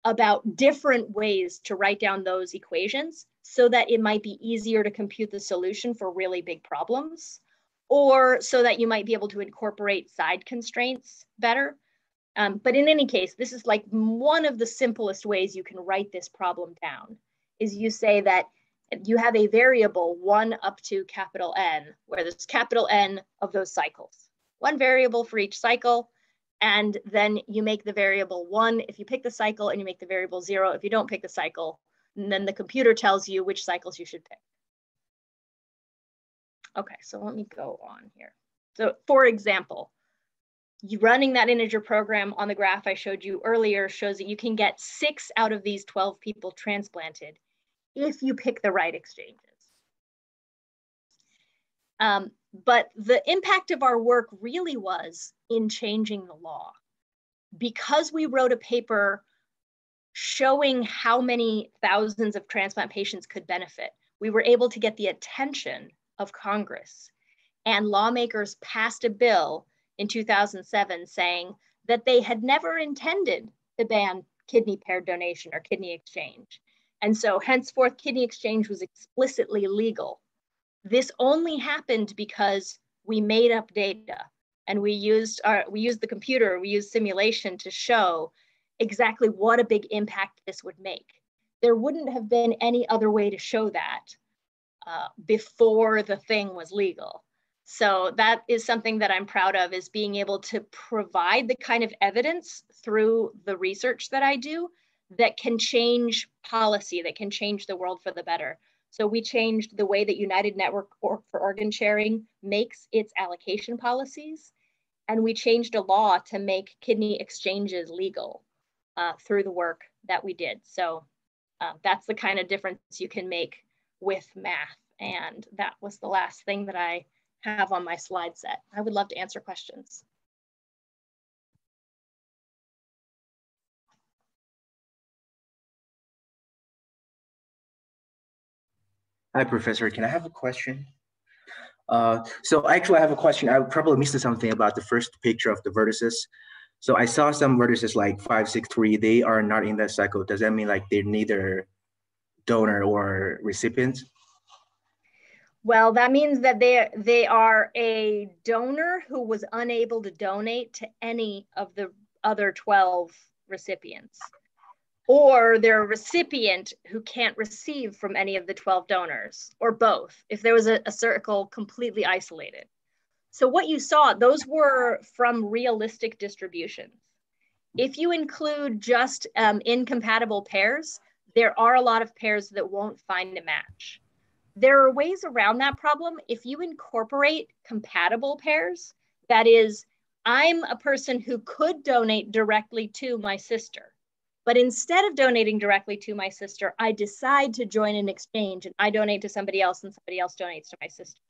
about different ways to write down those equations so that it might be easier to compute the solution for really big problems, or so that you might be able to incorporate side constraints better. Um, but in any case, this is like one of the simplest ways you can write this problem down, is you say that you have a variable one up to capital N, where there's capital N of those cycles. One variable for each cycle, and then you make the variable one if you pick the cycle and you make the variable zero if you don't pick the cycle, and then the computer tells you which cycles you should pick. Okay, so let me go on here. So for example, you running that integer program on the graph I showed you earlier shows that you can get six out of these 12 people transplanted if you pick the right exchanges. Um, but the impact of our work really was in changing the law. Because we wrote a paper showing how many thousands of transplant patients could benefit, we were able to get the attention of Congress. And lawmakers passed a bill in 2007 saying that they had never intended to ban kidney paired donation or kidney exchange. And so henceforth, kidney exchange was explicitly legal. This only happened because we made up data and we used our, we used the computer, we used simulation to show exactly what a big impact this would make. There wouldn't have been any other way to show that uh, before the thing was legal. So that is something that I'm proud of is being able to provide the kind of evidence through the research that I do that can change policy, that can change the world for the better. So we changed the way that United Network for Organ Sharing makes its allocation policies. And we changed a law to make kidney exchanges legal uh, through the work that we did. So uh, that's the kind of difference you can make with math. And that was the last thing that I have on my slide set. I would love to answer questions. Hi, Professor. Can I have a question? Uh, so actually, I have a question. I probably missed something about the first picture of the vertices. So I saw some vertices like five, six, three. They are not in that cycle. Does that mean like they're neither donor or recipient? Well, that means that they they are a donor who was unable to donate to any of the other 12 recipients or they're a recipient who can't receive from any of the 12 donors, or both, if there was a, a, circle completely isolated. So what you saw, those were from realistic distributions. If you include just um, incompatible pairs, there are a lot of pairs that won't find a match. There are ways around that problem. If you incorporate compatible pairs, that is, I'm a person who could donate directly to my sister but instead of donating directly to my sister, I decide to join an exchange and I donate to somebody else and somebody else donates to my sister.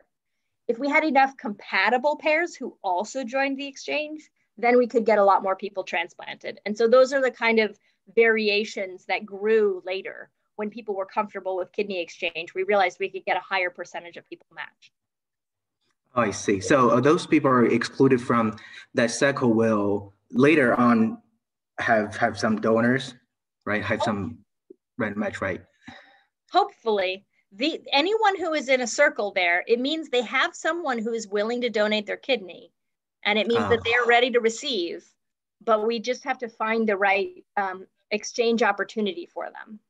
If we had enough compatible pairs who also joined the exchange, then we could get a lot more people transplanted. And so those are the kind of variations that grew later when people were comfortable with kidney exchange. We realized we could get a higher percentage of people matched. Oh, I see. So uh, those people are excluded from that cycle will later on have have some donors, right? Have some red match, right? Hopefully, the anyone who is in a circle there, it means they have someone who is willing to donate their kidney, and it means that ah. they're ready to receive. But we just have to find the right um, exchange opportunity for them.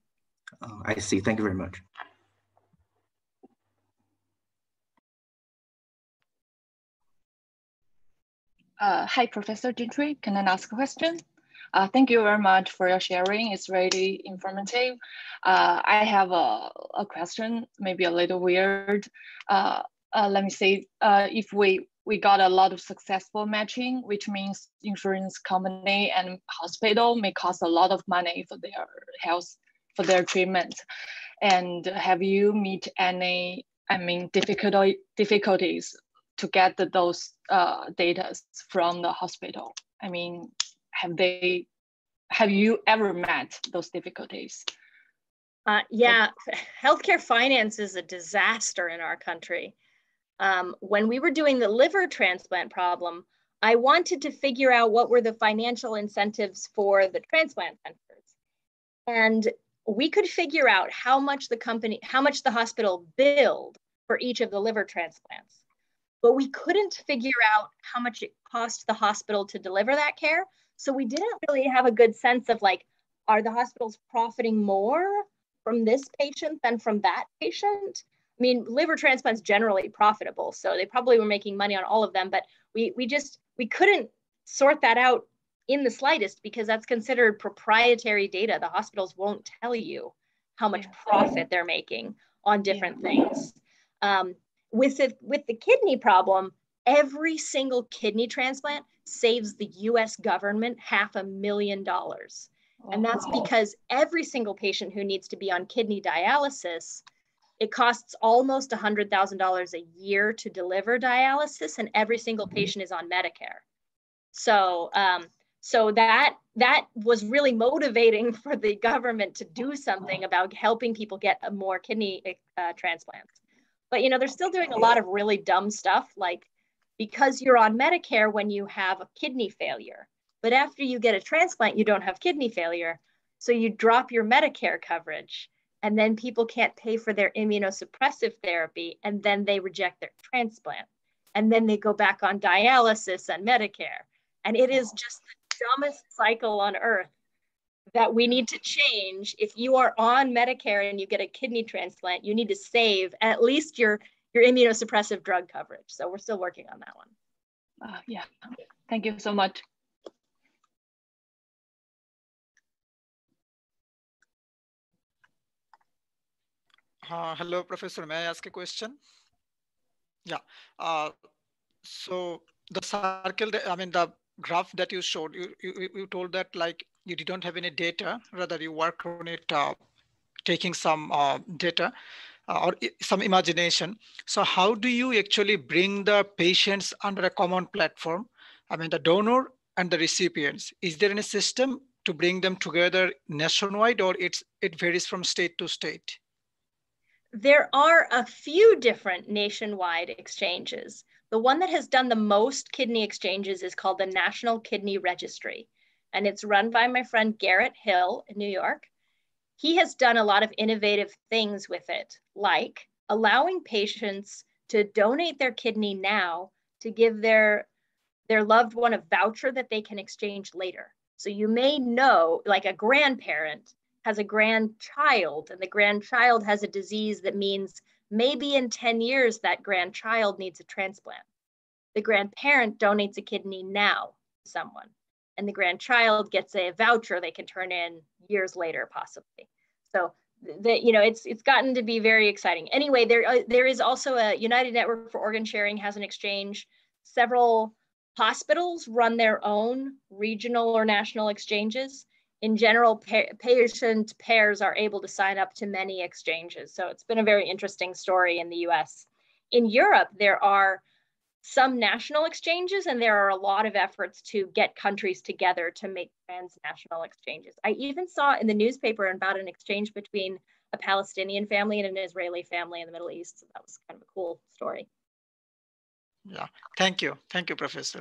Oh, I see. Thank you very much. Uh, hi, Professor Gentry. Can I ask a question? Uh, thank you very much for your sharing. It's really informative. Uh, I have a, a question, maybe a little weird. Uh, uh let me see. uh, if we we got a lot of successful matching, which means insurance company and hospital may cost a lot of money for their health, for their treatment. And have you meet any, I mean, difficulty, difficulties to get the, those uh, data from the hospital? I mean, have they, have you ever met those difficulties? Uh, yeah, healthcare finance is a disaster in our country um, when we were doing the liver transplant problem, I wanted to figure out what were the financial incentives for the transplant centers. And we could figure out how much the company, how much the hospital billed for each of the liver transplants. But we couldn't figure out how much it cost the hospital to deliver that care. So we didn't really have a good sense of like, are the hospitals profiting more from this patient than from that patient? I mean, liver transplants generally profitable, so they probably were making money on all of them, but we we just we couldn't sort that out in the slightest because that's considered proprietary data. The hospitals won't tell you how much profit they're making on different things. Um, with the with the kidney problem, every single kidney transplant saves the U.S. government half a million dollars, and that's because every single patient who needs to be on kidney dialysis it costs almost $100,000 a year to deliver dialysis, and every single mm-hmm. patient is on Medicare. So, um, so that that was really motivating for the government to do something about helping people get a more kidney uh, transplants. But you know, they're still doing a lot of really dumb stuff, like because you're on Medicare when you have a kidney failure, but after you get a transplant, you don't have kidney failure, so you drop your Medicare coverage and then people can't pay for their immunosuppressive therapy and then they reject their transplant. And then they go back on dialysis and medicare. And it is just the dumbest cycle on earth that we need to change. If you are on medicare and you get a kidney transplant you need to save at least your your immunosuppressive drug coverage so we're still working on that one uh, yeah thank you so much Uh, hello, Professor. May I ask a question? Yeah. Uh, so the circle, I mean, the graph that you showed, you, you, you told that like you didn't have any data, rather you work on it, uh, taking some uh, data Uh, or some imagination. So how do you actually bring the patients under a common platform? I mean, the donor and the recipients. Is there any system to bring them together nationwide or it's it varies from state to state? there are a few different nationwide exchanges. The one that has done the most kidney exchanges is called the National Kidney Registry, and it's run by my friend Garet Hil in New York. He has done a lot of innovative things with it, like allowing patients to donate their kidney now to give their, their loved one a voucher that they can exchange later. So you may know, like a grandparent has a grandchild and the grandchild has a disease that means maybe in 10 years that grandchild needs a transplant. The grandparent donates a kidney now to someone and the grandchild gets a voucher they can turn in years later possibly. So that you know it's it's gotten to be very exciting. Anyway, there uh, there is also a United Network for Organ Sharing has an exchange. Several hospitals run their own regional or national exchanges in general, pa patient pairs are able to sign up to many exchanges. So it's been a very interesting story in the US. In Europe, there are some national exchanges and there are a lot of efforts to get countries together to make transnational exchanges. I even saw in the newspaper about an exchange between a Palestinian family and an Israeli family in the Middle East. So that was kind of a cool story. Yeah, thank you. Thank you, Professor.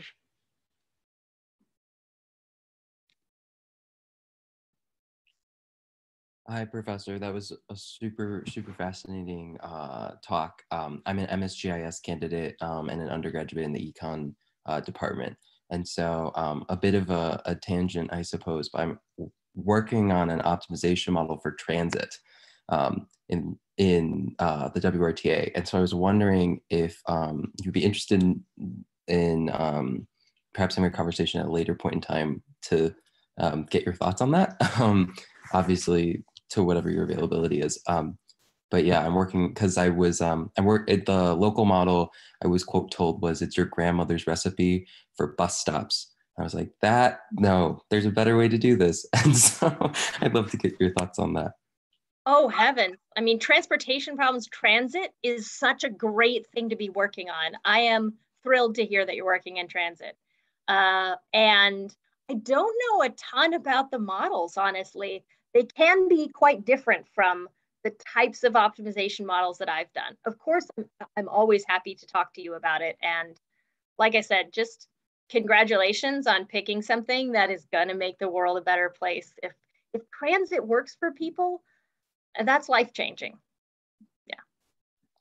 Hi, Professor. That was a super, super fascinating uh, talk. Um, I'm an MSGIS candidate um, and an undergraduate in the econ uh, department. And so um, a bit of a, a, tangent, I suppose, but I'm working on an optimization model for transit um, in, in uh, the WRTA. And so I was wondering if um, you'd be interested in, in um, perhaps having a conversation at a later point in time to get your thoughts on that. obviously to whatever your availability is. Um, but yeah, I'm working because I was um I work at the local model. I was quote told was it's your grandmother's recipe for bus stops. I was like that no, there's a better way to do this, and so I'd love to get your thoughts on that. Oh heaven! I mean, transportation problems, transit is such a great thing to be working on. I am thrilled to hear that you're working in transit, uh, and I don't know a ton about the models, honestly. They can be quite different from the types of optimization models that I've done. Of course, I'm, I'm always happy to talk to you about it. And like I said, just congratulations on picking something that is going to make the world a better place. If if transit works for people, that's life changing. Yeah.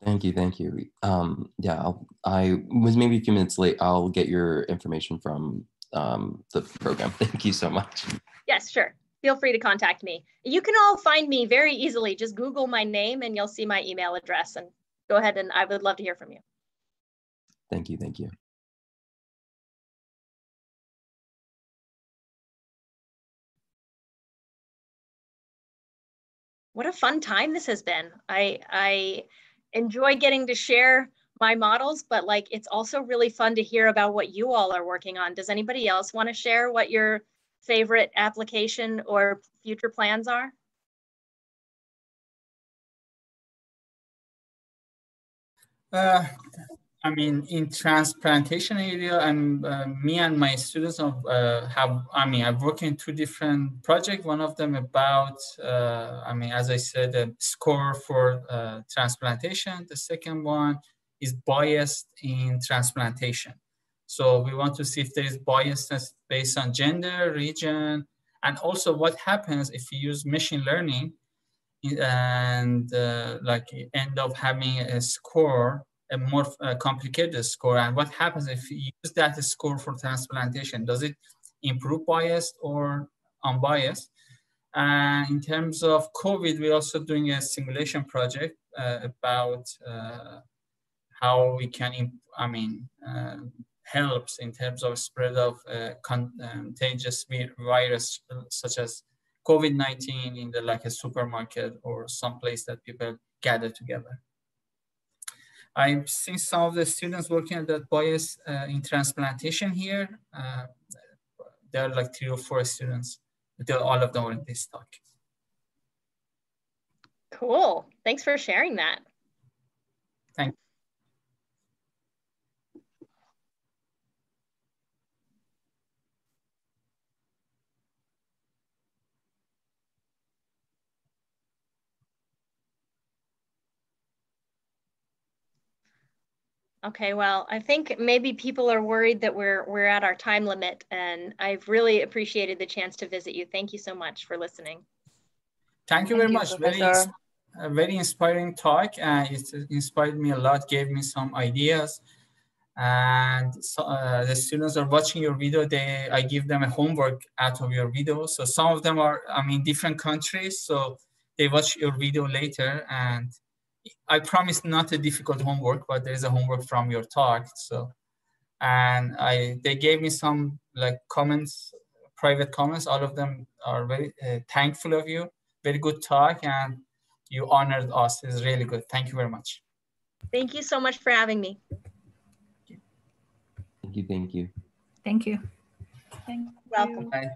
Thank you, thank you. Um, yeah, I'll, I was maybe a few minutes late. I'll get your information from um, the program. Thank you so much. Yes, sure. Feel free to contact me. You can all find me very easily. Just Google my name and you'll see my email address and go ahead and I would love to hear from you. Thank you. Thank you. What a fun time this has been. I, I enjoy getting to share my models, but like it's also really fun to hear about what you all are working on. Does anybody else want to share what your favorite application or future plans are? Uh, I mean, in transplantation area, I'm uh, me and my students have, uh, have. I mean, I've worked in two different projects. One of them about, uh, I mean, as I said, a score for uh, transplantation. The second one is biased in transplantation. So we want to see if there is biasness based on gender, region, and also what happens if you use machine learning and uh, like end up having a score, a more uh, complicated score. And what happens if you use that score for transplantation? Does it improve bias or unbiased? And in terms of COVID, we're also doing a simulation project uh, about uh, how we can, I mean, uh, helps in terms of spread of uh, contagious virus such as COVID-19 in the like a supermarket or some place that people gather together. I've seen some of the students working at that bias uh, in transplantation here. Uh, there are like three or four students. They're, all of them are in this talk. Cool. Thanks for sharing that. Thank Okay, well, I think maybe people are worried that we're we're at our time limit, and I've really appreciated the chance to visit you. Thank you so much for listening. Thank you Thank very you, much. Very, a very inspiring talk. Uh, it inspired me a lot, gave me some ideas. And so, uh, the students are watching your video. They, I give them a homework out of your video. So some of them are, I mean, different countries. So they watch your video later and I promise not a difficult homework, but there is a homework from your talk. So, and I they gave me some like comments, private comments. All of them are very uh, thankful of you. Very good talk, and you honored us. It's really good. Thank you very much. Thank you so much for having me. Thank you. Thank you. Thank you. Thank you. Welcome. Bye.